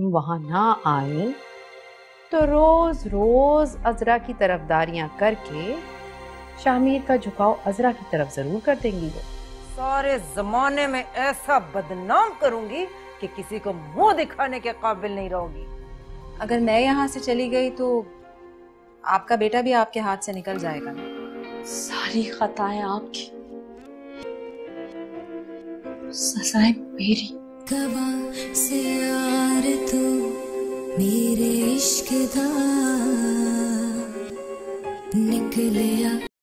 वहाँ ना आए तो रोज रोज अजरा की तरफदारियाँ करके शामिर का झुकाव अजरा की तरफ़ ज़रूर कर देंगी वो। सारे जमाने में ऐसा बदनाम करूँगी कि किसी को मुँह दिखाने के काबिल नहीं रहोगी। अगर मैं यहाँ से चली गई तो आपका बेटा भी आपके हाथ से निकल जाएगा। सारी खताएँ आपकी। सजाएँ मेरी। कबा से यार मेरे इश्क दा निकलिया